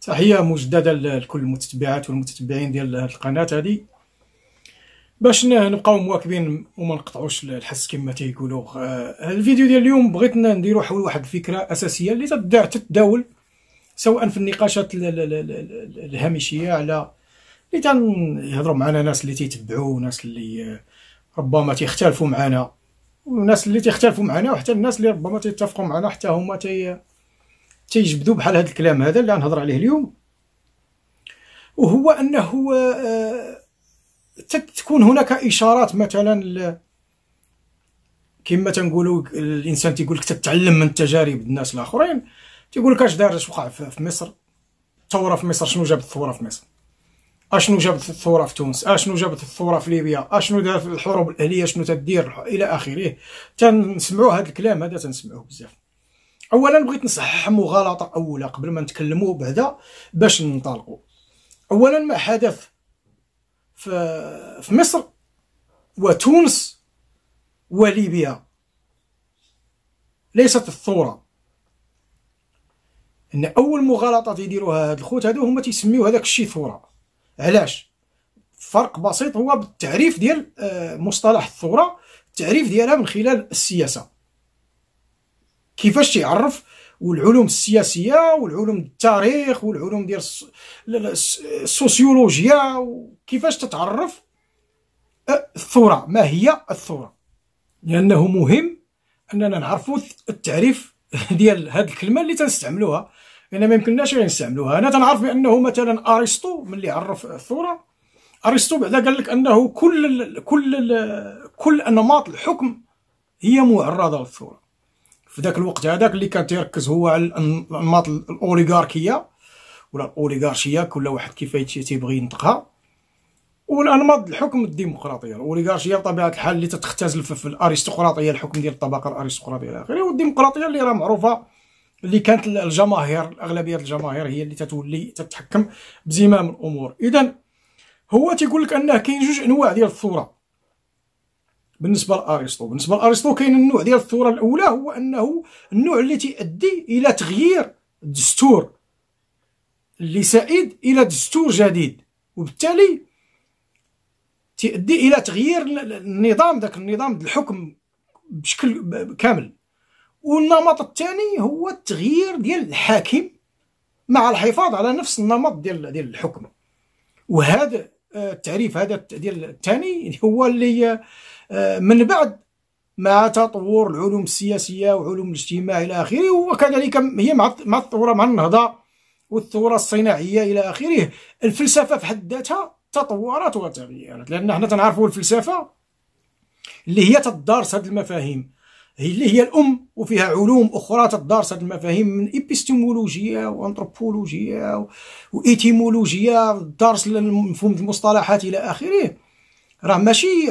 تحيه مجددة لكل المتتبعات والمتتبعين ديال هذه القناة هذه. باش نبقاو مواكبين وما نقطعوش الحس كما تيقولوا. آه، الفيديو ديال اليوم بغيت نديرو حول واحد الفكرة أساسية اللي تتداول سواء في النقاشات الهامشية على اللي تنهضروا معنا ناس اللي تيتبعوا ناس اللي ربما تيختلفوا معنا وناس اللي تيختلفوا معنا وحتى الناس اللي ربما تيتفقوا معنا حتى هما تي تيجبدوا بحال هذا الكلام هذا اللي غنهضر عليه اليوم. وهو أنه آه، تكون هناك إشارات مثلا كما تنقولوا الإنسان تيقول لك تتعلم من تجارب الناس الآخرين. تيقول لك أش دار أش وقع في مصر؟ الثورة في مصر شنو جابت الثورة في مصر؟ أشنو جابت الثورة في تونس؟ أشنو جابت الثورة في ليبيا؟ أشنو دار الحروب الأهلية؟ شنو تدير إلى آخره؟ تنسمعوا هذا الكلام هذا تنسمعوه بزاف. اولا بغيت نصحح مغالطه أولى قبل ما نتكلموا بعدا باش ننطلقوا. اولا ما حدث في في مصر وتونس وليبيا. ليست الثورة. إن أول مغالطة تيديروها هاد الخوت هادو هما تيسميو هذاك الشيء ثورة. علاش؟ فرق بسيط هو بالتعريف ديال آه، مصطلح الثورة التعريف ديالها من خلال السياسة. كيفاش تيعرف والعلوم السياسية والعلوم التاريخ والعلوم ديال السوسيولوجيا وكيفاش تتعرف؟ الثورة. ما هي الثورة؟ لأنه مهم أننا نعرفوا التعريف ديال هذه الكلمة اللي تنستعملوها. لأن ما يمكنناش نستعملوها. أنا تنعرف بأنه مثلا أرسطو ملي عرف الثورة أرسطو بعدا قال لك أنه كل ال كل ال كل أنماط الحكم هي معرضة للثورة. في ذاك الوقت هذاك اللي كان تيركز هو على الأنماط الأوليغاركية. ولا الاوليغارشيه كل واحد كيف تيبغي ينطقها. والأنماط الحكم الديمقراطية. الأوليغارشية بطبيعة الحال اللي تتختزل في الأرستقراطية الحكم ديال الطبقة الأرستقراطية إلى آخره. والديمقراطية اللي راه معروفة اللي كانت الجماهير أغلبية الجماهير هي اللي تتولي تتحكم بزمام الأمور. اذا هو تيقول لك أنه كاين جوج أنواع ديال الثوره بالنسبة لأرسطو. بالنسبة لأرسطو كاين النوع ديال الثورة الأولى هو أنه النوع اللي تؤدي إلى تغيير الدستور. اللي سائد إلى دستور جديد. وبالتالي تؤدي إلى تغيير النظام ذاك النظام الحكم بشكل كامل. والنمط الثاني هو التغيير ديال الحاكم مع الحفاظ على نفس النمط ديال ديال الحكم. وهذا آه، التعريف هذا ديال الثاني هو اللي من بعد مع تطور العلوم السياسية وعلوم الاجتماع إلى آخره وكذلك هي مع الثورة مع النهضة والثورة الصناعية إلى آخره. الفلسفة في حد ذاتها تطورت وتغيرت لأن حنا تنعرفوا الفلسفة اللي هي تدارس هذه المفاهيم هي اللي هي الأم وفيها علوم أخرى تدارس هذه المفاهيم من ايبيستيمولوجيا وأنثروبولوجيا وإيتيمولوجيا درس مفهوم المصطلحات إلى آخره. راه ماشي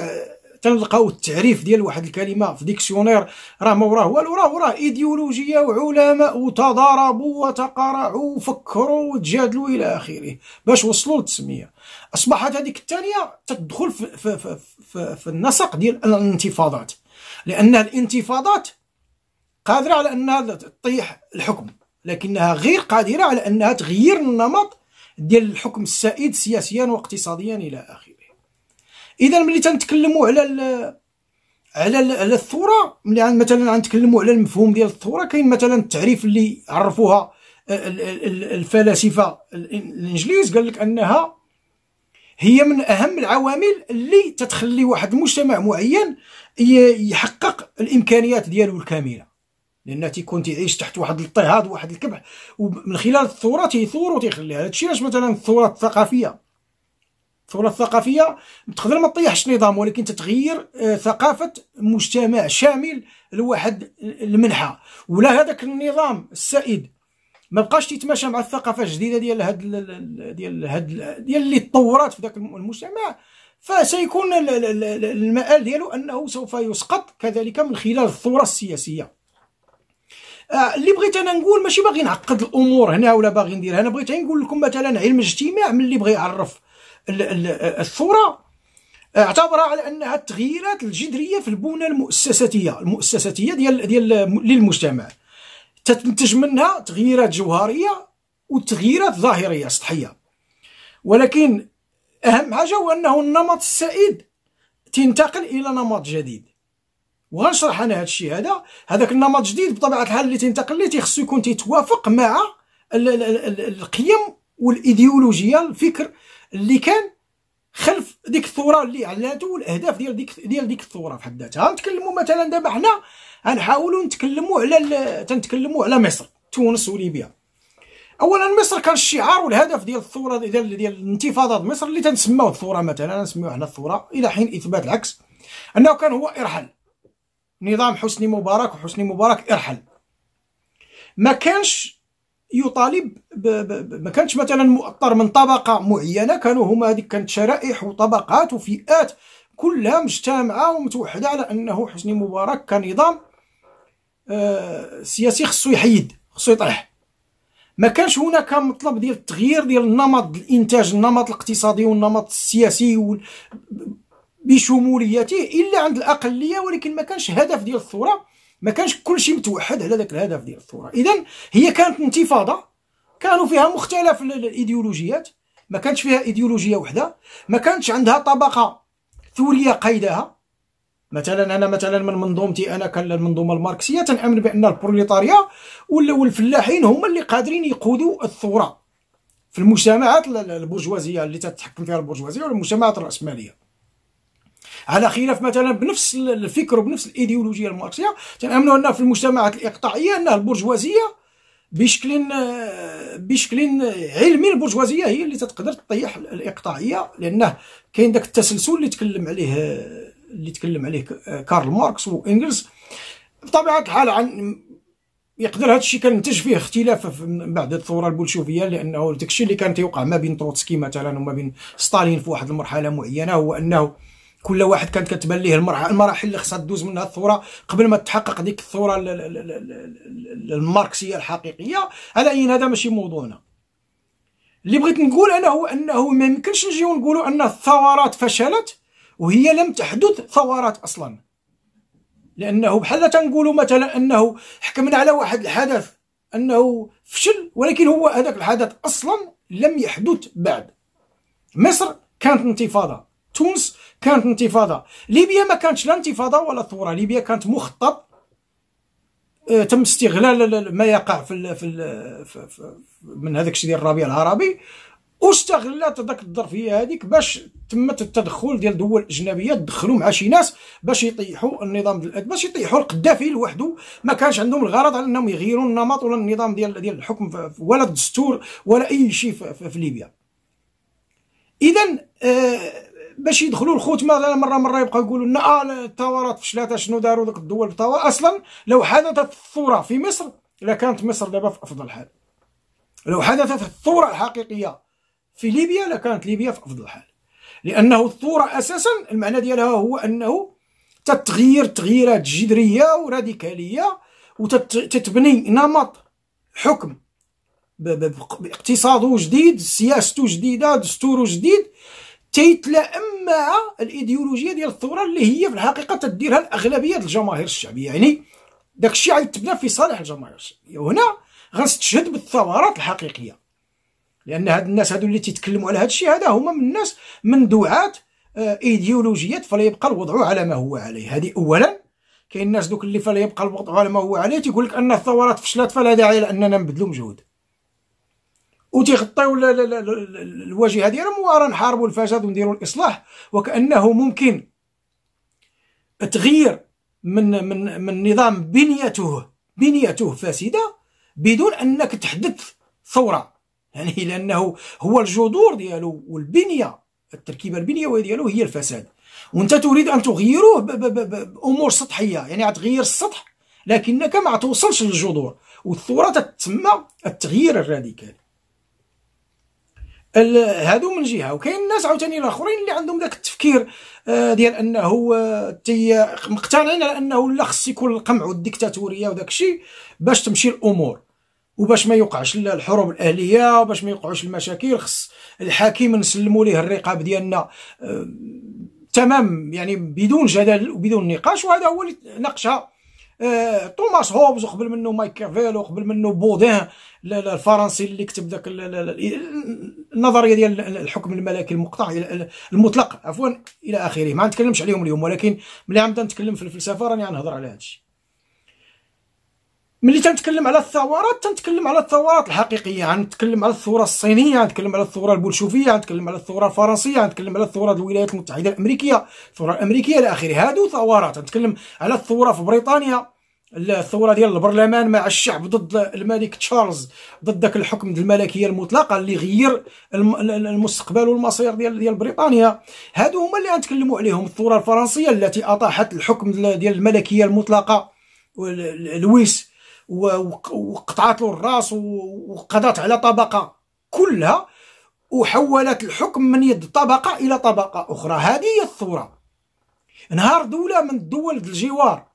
تلقاو التعريف ديال واحد الكلمة في dictionnaire راه ما وراه والو راه وراه ايديولوجيا وعلماء وتضاربوا وتقارعوا وفكروا وتجادلوا إلى آخره. باش وصلوا للتسمية. أصبحت هذيك الثانية تدخل في, في, في, في, في النسق ديال الانتفاضات. لأن الانتفاضات قادرة على أنها تطيح الحكم لكنها غير قادرة على أنها تغير النمط ديال الحكم السائد سياسيا واقتصاديا إلى آخره. إذا ملي تنتكلموا على على على الثورة ملي مثلا غنتكلموا على المفهوم ديال الثورة كاين مثلا التعريف اللي عرفوها الفلاسفة الإنجليز قال لك أنها هي من أهم العوامل اللي تتخلي واحد المجتمع معين يحقق الإمكانيات ديالو الكاملة. لأن تيكون تعيش تحت واحد الاضطهاد واحد الكبح ومن خلال الثورة تيثور وتيخليها هادشي علاش مثلا الثورة الثقافية الثوره الثقافية تقدر ما تطيحش نظام ولكن تتغير آه، ثقافة مجتمع شامل لواحد المنحى ولا هذاك النظام السائد ما بقاش تيتماشى مع الثقافة الجديدة ديال هاد ديال هاد ديال اللي تطورات في ذاك المجتمع. فسيكون المآل ديالو أنه سوف يسقط كذلك من خلال الثورة السياسية. آه، اللي بغيت أنا نقول ماشي باغي نعقد الأمور هنا ولا باغي ندير أنا بغيت نقول لكم مثلا علم الاجتماع من اللي بغى يعرف. الثورة اعتبرها على أنها التغييرات الجذرية في البنى المؤسساتية المؤسساتية ديال ديال للمجتمع. تنتج منها تغييرات جوهرية وتغييرات ظاهرية سطحية. ولكن أهم حاجة هو أنه النمط السائد تنتقل إلى نمط جديد. وغنشرح أنا هذا الشيء هذا. هذاك النمط الجديد بطبيعة الحال اللي تنتقل ليه تيخصو يكون تيتوافق مع القيم والإيديولوجية الفكر اللي كان خلف ديك الثورة اللي علاتو والاهداف ديال ديك ديال ديك الثورة في حد ذاتها نتكلموا مثلا دابا حنا غنحاولوا نتكلموا على تنتكلموا على مصر تونس وليبيا. اولا مصر كان الشعار والهدف ديال الثورة ديال ديال الانتفاضه مصر اللي تنسموه الثورة مثلا نسميوها حنا الثورة إلى حين إثبات العكس. أنه كان هو إرحل. نظام حسني مبارك وحسني مبارك إرحل. ما كانش يطالب ب... ب... ما كانش مثلا مؤطر من طبقة معينة كانوا هما هذيك كانت شرائح وطبقات وفئات كلها مجتمعة ومتوحدة على أنه حسني مبارك كان نظام آه سياسي خصو يحيد خصو يطيح ما كانش هناك مطلب ديال التغيير ديال النمط الإنتاج النمط الاقتصادي والنمط السياسي وال... بشموليته إلا عند الأقلية ولكن ما كانش هدف ديال الثورة. ما كانش كل شيء متوحد على ذاك الهدف ديال الثورة. اذا هي كانت انتفاضة. كانوا فيها مختلف الإيديولوجيات. ما كانش فيها إيديولوجية وحدة. ما كانش عندها طبقة ثورية قيدها مثلا أنا مثلا من منظومتي أنا كان المنظومة الماركسية تنأمن بأن البروليطاريا والفلاحين هما اللي قادرين يقودوا الثورة في المجتمعات البرجوازية اللي تتحكم فيها البرجوازية والمجتمعات الرأسمالية. على خلاف مثلا بنفس الفكر وبنفس الإيديولوجية الماركسية تنأمنوا أن في المجتمعات الإقطاعية أن البرجوازية بشكل بشكل علمي البرجوازية هي اللي تقدر تطيح الإقطاعية لأنه كاين داك التسلسل اللي تكلم عليه اللي تكلم عليه كارل ماركس وإنجلز. بطبيعة الحال عن يقدر هذا الشيء كان ينتج فيه اختلاف بعد الثورة البولشوفية لأنه داك الشيء اللي كان تيوقع ما بين تروتسكي مثلا وما بين ستالين في واحد المرحلة معينة هو أنه كل واحد كانت كتبان ليه المراحل اللي خصها تدوز منها الثورة قبل ما تحقق ديك الثورة الماركسية الحقيقية. على اي هذا؟ ماشي موضوعنا اللي بغيت نقول أنا هو أنه ما يمكنش نجيو نقولوا أن الثورات فشلت وهي لم تحدث ثورات أصلا. لأنه بحال تنقولوا مثلا أنه حكمنا على واحد الحدث أنه فشل ولكن هو هذاك الحدث أصلا لم يحدث بعد. مصر كانت انتفاضة. تونس كانت انتفاضة. ليبيا ما كانتش لا انتفاضة ولا ثورة. ليبيا كانت مخطط آه، تم استغلال ما يقع في, في, في, في من هذاك الشيء ديال الربيع العربي واستغلت ذاك الظرفيه هذيك باش تمت التدخل ديال دول أجنبية تدخلوا مع شي ناس باش يطيحوا النظام باش يطيحوا القذافي لوحده ما كانش عندهم الغرض على أنهم يغيروا النمط ولا النظام ديال ديال الحكم ولا الدستور ولا أي شيء في, في ليبيا. اذا آه باش يدخلوا الخوت مثلا مرة مرة يبقاو يقولوا لنا آه الثورات فشلات شنو داروا ذوك الدول بالثوره أصلا لو حدثت الثورة في مصر لكانت مصر دابا في أفضل حال. لو حدثت الثورة الحقيقية في ليبيا لكانت ليبيا في أفضل حال. لأنه الثورة أساسا المعنى ديالها هو أنه تتغير تغييرات جذرية وراديكالية وتتبني نمط حكم باقتصاده جديد سياسته جديدة دستوره جديد. تيتلائم مع الإيديولوجية ديال الثورة اللي هي في الحقيقة تديرها الأغلبية ديال الجماهير الشعبية. يعني داك الشيء غيتبنى في صالح الجماهير الشعبية. وهنا غنستشهد بالثورات الحقيقية. لأن هاد الناس هادو اللي تيتكلموا على هاد الشيء هذا هما من الناس من دعاة آه، ايديولوجيات فلا يبقى الوضع على ما هو عليه. هذه اولا. كاين الناس دوك اللي فلا يبقى الوضع على ما هو عليه تيقول لك أن الثورات فشلت فلا داعي لاننا نبذلوا مجهود. وتيغطيو الواجهه ديالهم وراه نحاربوا الفساد ونديروا الإصلاح وكأنه ممكن تغيير من من من نظام بنيته بنيته فاسدة بدون أنك تحدث ثورة. يعني لأنه هو الجذور ديالو والبنية التركيبة البنيوية ديالو هي الفساد. وأنت تريد أن تغيروه بأمور سطحية يعني غتغير السطح لكنك ما توصلش للجذور. والثورة تتسمى التغيير الراديكالي. هادو من جهة. وكاين الناس عاوتاني الآخرين اللي عندهم ذاك التفكير آه، ديال أنه آه، تي مقتنعين على أنه لا خص يكون القمع والديكتاتورية وداك الشيء باش تمشي الأمور وباش ما يوقعش الحروب الأهلية وباش ما يوقعوش المشاكل. خص الحاكم نسلموا ليه الرقاب ديالنا آه، تمام يعني بدون جدل وبدون نقاش وهذا هو اللي ناقشها. توماس هوبز وقبل منه مايكافيل وقبل منه بودين الفرنسي اللي كتب ذاك النظرية ديال الحكم الملكي المقطع المطلق عفوا إلى آخره. ما نتكلمش عليهم اليوم ولكن ملي غنبدا نتكلم في الفلسفة راني غنهضر على هذا الشيء ملي تنتكلم على الثورات تنتكلم على الثورات الحقيقية غنتكلم على الثورة الصينية غنتكلم على الثورة البولشوفية غنتكلم على الثورة الفرنسية غنتكلم على الثورة الولايات المتحدة الأمريكية الثورة الأمريكية إلى آخره. هادو ثورات. نتكلم على الثورة في بريطانيا الثورة ديال البرلمان مع الشعب ضد الملك تشارلز ضد ذاك الحكم الملكية المطلقة اللي غير المستقبل والمصير ديال ديال بريطانيا. هادو هما اللي غنتكلموا عليهم. الثورة الفرنسية التي أطاحت الحكم ديال الملكية المطلقة لويس وقطعت له الراس وقضت على طبقة كلها وحولت الحكم من يد طبقة إلى طبقة أخرى. هذه هي الثورة. نهار دوله من الدول الجوار.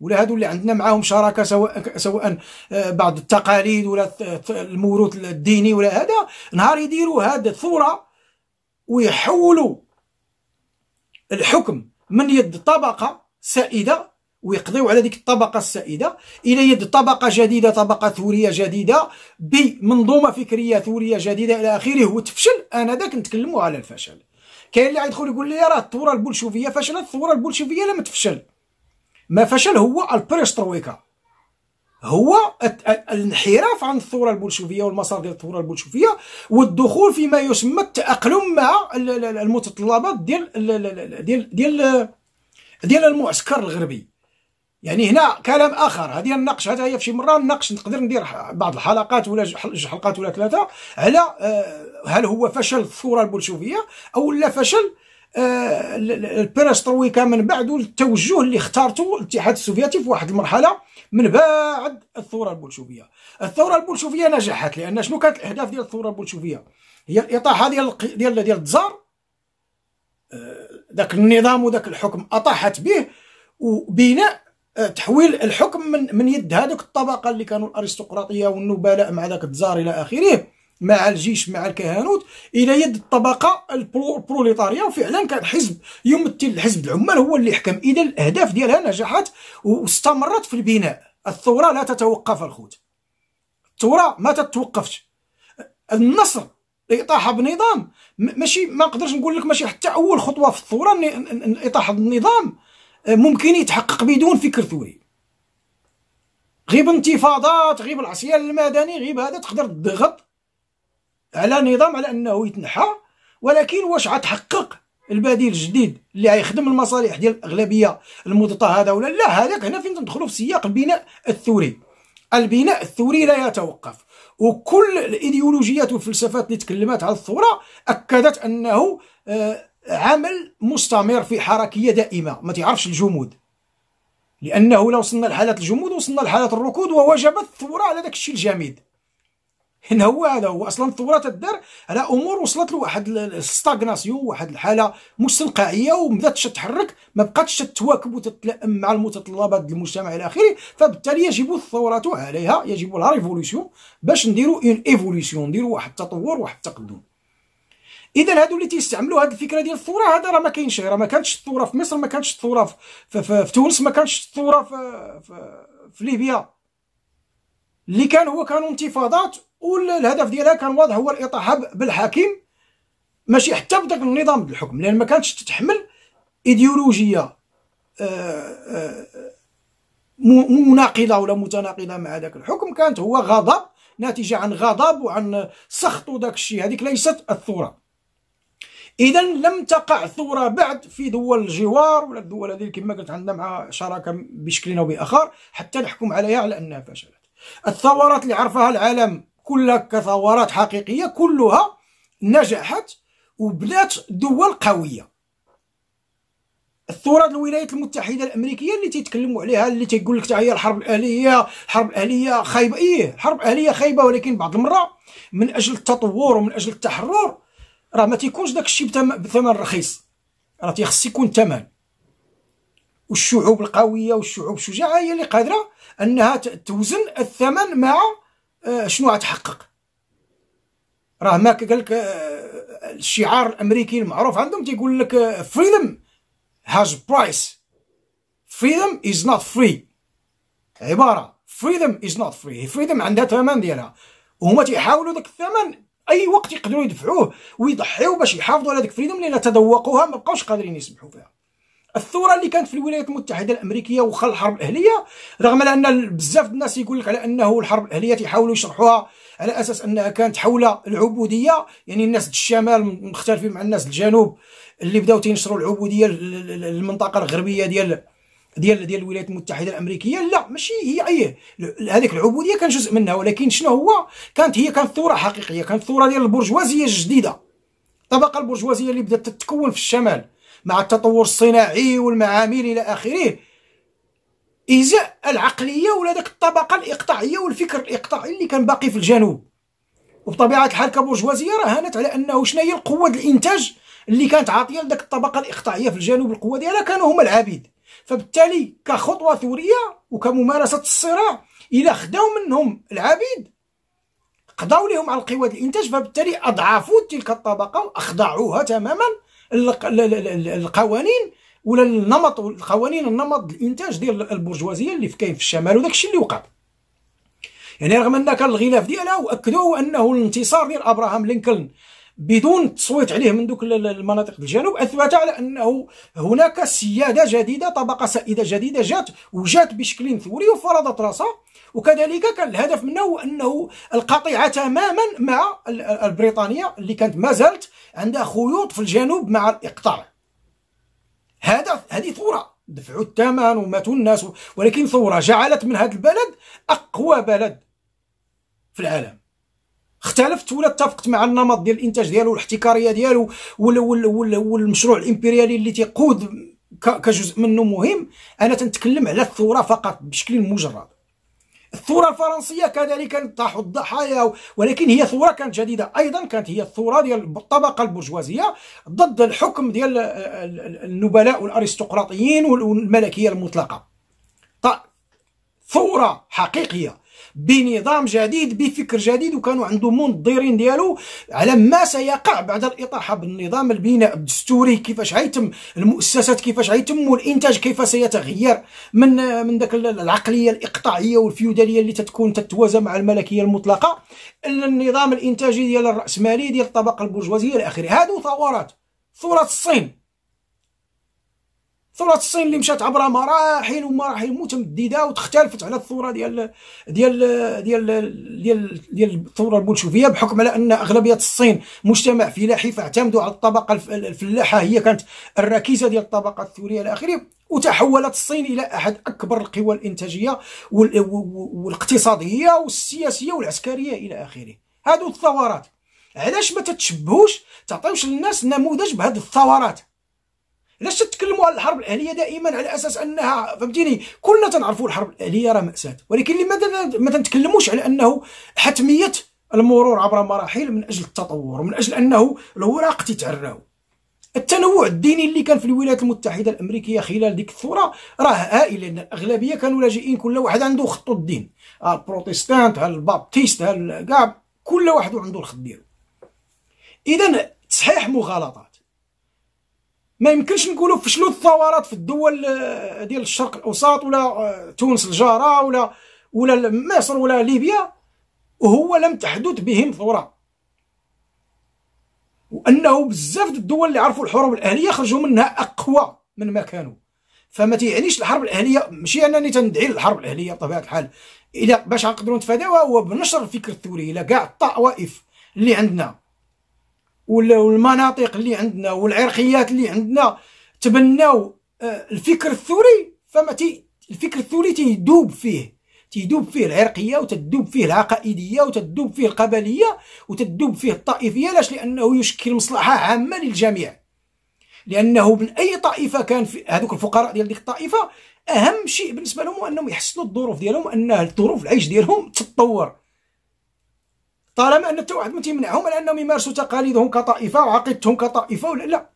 ولا هادو اللي عندنا معاهم شراكة سواء سواء آه، بعض التقاليد ولا الموروث الديني ولا هذا. نهار يديروا هذا الثورة ويحولوا الحكم من يد طبقة سائدة ويقضيو على ديك الطبقة السائدة. إلى يد طبقة جديدة طبقة ثورية جديدة بمنظومة فكرية ثورية جديدة إلى آخره. وتفشل أنا ذاك نتكلموا على الفشل. كاين اللي غيدخل يقول لي راه الثورة البولشوفية فشلت الثورة البولشوفية لم تفشل ما فشل هو البريسترويكا هو الانحراف عن الثورة البولشوفية والمسار ديال الثورة البولشوفية والدخول فيما يسمى التأقلم مع المتطلبات ديال ديال ديال ديال المعسكر الغربي. يعني هنا كلام آخر. هذه النقش هذا هي في شي مرة نناقش نقدر ندير بعض الحلقات ولا جوج حلقات ولا ثلاثة على آه، هل هو فشل الثورة البولشوفية أو لا فشل آه، البيرسترويكا من بعد والتوجه اللي اختارته الاتحاد السوفيتي في واحد المرحلة من بعد الثورة البولشوفية. الثورة البولشوفية نجحت لأن شنو كانت الأهداف ديال الثورة البولشوفية؟ هي الإطاحة ديال ديال ديال التزار ذاك النظام وذاك الحكم أطاحت به وبناء آه، تحويل الحكم من من يد هذوك الطبقة اللي كانوا الأرستقراطية والنبلاء مع ذاك التزار إلى آخره مع الجيش مع الكهنوت إلى يد الطبقة البروليطارية. وفعلا كان حزب يمثل حزب العمال هو اللي حكم إذا الأهداف ديالها نجحت واستمرت في البناء. الثورة لا تتوقف الخوت. الثورة ما تتوقفش. النصر الاطاحه بنظام ماشي ما نقدرش نقول لك ماشي حتى أول خطوة في الثورة إطاحة النظام ممكن يتحقق بدون فكر ثوري. غيب انتفاضات غيب العصيان المدني غيب هذا تقدر تضغط على نظام على أنه يتنحى. ولكن واش غتحقق البديل الجديد اللي غيخدم المصالح ديال الأغلبية المضطهده ولا لا؟ هذاك هنا فين تدخلوا في سياق البناء الثوري. البناء الثوري لا يتوقف. وكل الإيديولوجيات والفلسفات اللي تكلمت على الثورة أكدت أنه آه، عمل مستمر في حركية دائمة. ما تعرفش الجمود. لأنه لو وصلنا لحالة الجمود وصلنا لحالة الركود ووجبت الثورة على داك الشيء الجامد هنا هو هذا هو. أصلا الثوره تدار على أمور وصلت لواحد ال stagnation واحد الحالة مستنقعية وبدات تتحرك ما بقاتش تتواكب وتتلائم مع المتطلبات المجتمع إلى آخره. فبالتالي يجب الثورة عليها يجب la révolution باش نديروا une évolution نديروا واحد التطور واحد التقدم. اذا هادو اللي تيستعملوا هاد الفكرة ديال الثورة هذا راه ما كاينش راه ما كانتش الثورة في مصر ما كانتش الثورة في, في, في, في تونس ما كانتش الثورة في, في, في ليبيا. اللي كان هو كانوا انتفاضات والهدف ديالها كان واضح هو الإطاحة بالحاكم. ماشي حتى بداك النظام الحكم لأن ما كانتش تتحمل إيديولوجية آه، آه، مناقضة ولا متناقضة مع ذاك الحكم. كانت هو غضب ناتجة عن غضب وعن سخط وداك الشيء. هذيك ليست الثورة. اذا لم تقع ثورة بعد في دول الجوار ولا الدول هذه كما قلت عندنا مع شراكة بشكل أو بآخر حتى نحكم عليها على أنها فشلت. الثورات اللي عرفها العالم كلها كثورات حقيقية كلها نجحت وبنات دول قوية. الثورة الولايات المتحدة الأمريكية اللي تيتكلموا عليها اللي تيقول لك هي الحرب الأهلية الحرب الأهلية خايبة إيه الحرب الأهلية خايبة ولكن بعض المرة من أجل التطور ومن أجل التحرر راه ما تيكونش داك الشيء بثمن رخيص. راه تيخص يكون ثمن والشعوب القوية والشعوب الشجاعة هي اللي قادرة أنها توزن الثمن مع آه، شنو غتحقق. راه ما قال لك آه، الشعار الأمريكي المعروف عندهم تيقول لك freedom has price freedom is not free عبارة. freedom is not free freedom عندها ثمن ديالها. وهما تيحاولوا داك الثمن أي وقت يقدروا يدفعوه ويضحيو باش يحافظوا على ديك freedom لأن تذوقوها ما بقاوش قادرين يسمحوا فيها. الثورة اللي كانت في الولايات المتحدة الأمريكية وخا الحرب الأهلية رغم أن بزاف الناس يقول لك على أنه الحرب الأهلية تيحاولوا يشرحوها على أساس أنها كانت حول العبودية يعني الناس الشمال مختلفين مع الناس الجنوب اللي بداو تينشروا العبودية المنطقة الغربية ديال ديال ديال الولايات المتحدة الأمريكية؟ لا ماشي هي اي هذيك العبودية كان جزء منها ولكن شنو هو؟ كانت هي كانت ثورة حقيقية كانت ثورة ديال البرجوازية الجديدة. الطبقه البرجوازية اللي بدأت تتكون في الشمال مع التطور الصناعي والمعامل إلى آخره. ازاء العقلية ولا داك الطبقة الإقطاعية والفكر الإقطاعي اللي كان باقي في الجنوب. وبطبيعة الحال كبرجوازية راهنت على أنه شنو هي القوة الإنتاج اللي كانت عاطية لذاك الطبقة الإقطاعية في الجنوب القوة ديالها كانوا هما العبيد. فبالتالي كخطوة ثورية وكممارسة الصراع إلى خداو منهم العبيد. قضاو لهم على القوى الإنتاج فبالتالي أضعفوا تلك الطبقة وأخضعوها تماما. القوانين ولا النمط القوانين النمط الإنتاج ديال البرجوازية اللي كاين في الشمال وداك الشيء اللي وقع. يعني رغم ان كان الغلاف ديالها وأكدوا أنه الانتصار ديال أبراهام لينكولن بدون التصويت عليه من دوك المناطق الجنوب أثبت على أنه هناك سيادة جديدة طبقة سائدة جديدة جات وجات بشكل ثوري وفرضت راسها. وكذلك كان الهدف منه هو أنه القطيعة تماما مع البريطانية اللي كانت ما زالت عندها خيوط في الجنوب مع الإقطاع. هذا هذه ثورة. دفعوا الثمن وماتوا الناس ولكن ثورة جعلت من هذا البلد أقوى بلد في العالم. اختلفت ولا اتفقت مع النمط ديال الانتاج ديالو والاحتكاريه ديالو والمشروع الامبريالي اللي تيقود كجزء منه مهم. أنا تنتكلم على الثورة فقط بشكل مجرد. الثورة الفرنسية كذلك طاح الضحايا ولكن هي ثورة كانت جديدة. أيضا كانت هي الثورة ديال الطبقة البرجوازية ضد الحكم ديال النبلاء والأرستقراطيين والملكية المطلقة. ثورة حقيقية. بنظام جديد بفكر جديد وكانوا عنده منظرين ديالو على ما سيقع بعد الإطاحة بالنظام البناء الدستوري. كيفاش غيتم المؤسسات كيفاش غيتم والإنتاج كيف سيتغير من من ذاك العقلية الإقطاعية والفيودالية اللي تتكون تتوازى مع الملكية المطلقة. النظام الإنتاجي ديال الرأسمالي ديال الطبقة البرجوازية إلى آخره. هادو ثورات ثورة الصين. ثورة الصين اللي مشات عبر مراحل ومراحل متمددة وتختلفت على الثورة ديال ديال ديال ديال ديال الثورة البولشوفية بحكم على أن أغلبية الصين مجتمع فلاحي فاعتمدوا على الطبقة الفلاحة. هي كانت الركيزة ديال الطبقة الثورية إلى آخره وتحولت الصين إلى أحد أكبر القوى الإنتاجية والاقتصادية والسياسية والعسكرية إلى آخره. هادو الثورات علاش ما تتشبهوش؟ تعطيوش للناس نموذج بهذه الثورات. علاش تتكلموا على الحرب الأهلية دائما على أساس أنها فهمتيني؟ كلنا تنعرفوا الحرب الأهلية راه مأساة. ولكن لماذا ما تنتكلموش على أنه حتمية المرور عبر مراحل من أجل التطور ومن أجل أنه الوراق تتعراو التنوع الديني اللي كان في الولايات المتحدة الأمريكية خلال ديك الثورة راه هائل لأن الأغلبية كانوا لاجئين كل واحد عنده خطو الدين. البروتستانت البابتيست كاع كل واحد عنده الخط ديالو. اذا تصحيح مغالطات ما يمكنش نقولوا فشلوا الثورات في الدول آه، ديال الشرق الأوسط ولا آه، تونس الجارة ولا ولا مصر ولا ليبيا وهو لم تحدث بهم ثورة. وأنه بزاف الدول اللي عرفوا الحروب الأهلية خرجوا منها أقوى من ما كانوا. فما تيعنيش الحرب الأهلية ماشي أنني تندعي للحرب الأهلية بطبيعة الحال اذا باش نقدروا نتفاداوها هو بنشر الفكر الثوري إلى كاع الطوائف اللي عندنا. والمناطق اللي عندنا والعرقيات اللي عندنا تبناو آه، الفكر الثوري فما تي الفكر الثوري تيدوب فيه. تيدوب فيه العرقية وتدوب فيه العقائدية وتدوب فيه القبلية وتدوب فيه الطائفية لاش؟ لأنه يشكل مصلحة عامة للجميع. لأنه من أي طائفة كان في هذوك الفقراء ديال ديك الطائفة أهم شيء بالنسبة لهم هو أنهم يحسنوا الظروف ديالهم ان ظروف العيش ديالهم تتطور. طالما أن واحد ما تيمنعهم على انهم يمارسوا تقاليدهم كطائفة وعقيدتهم كطائفة ولا لا؟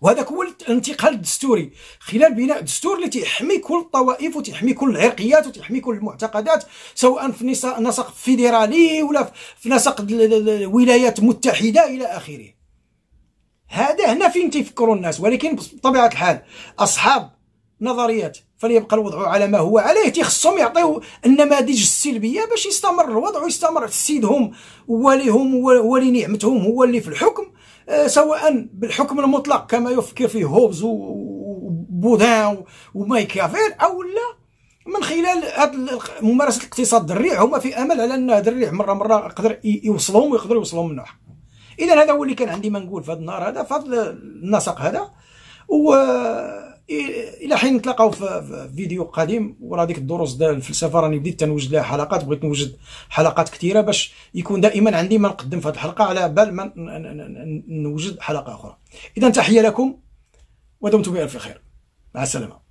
وهذاك هو الانتقال الدستوري. خلال بناء دستور اللي تيحمي كل الطوائف وتحمي كل العرقيات وتحمي كل المعتقدات سواء في نسق فيدرالي ولا في نسق ولايات متحده إلى آخره. هذا هنا فين تيفكروا الناس؟ ولكن بطبيعة الحال أصحاب نظريات فليبقى الوضع على ما هو عليه. تيخصهم يعطيو النماذج السلبية باش يستمر. الوضع ويستمر السيد هم وليهم ولي نعمتهم هو اللي في الحكم. آه، سواء بالحكم المطلق كما يفكر فيه هوبز وبودان ومايكافيل أو لا من خلال ممارسة الاقتصاد الدريع. هما في أمل على أن هذا الريع مرة مرة يقدر يوصلهم ويقدروا يوصلهم منه اذا هذا هو اللي كان عندي ما نقول في هذا النهار هذا في هذا النسق هذا. و إلى حين نتلاقاو في فيديو قادم وراه ديك الدروس ديال الفلسفة راني بديت تنوجد لها حلقات بغيت نوجد حلقات كثيرة باش يكون دائما عندي ما نقدم في هذه الحلقة على بال ما نوجد حلقة أخرى. اذا تحية لكم ودمتم بالف خير مع السلامة.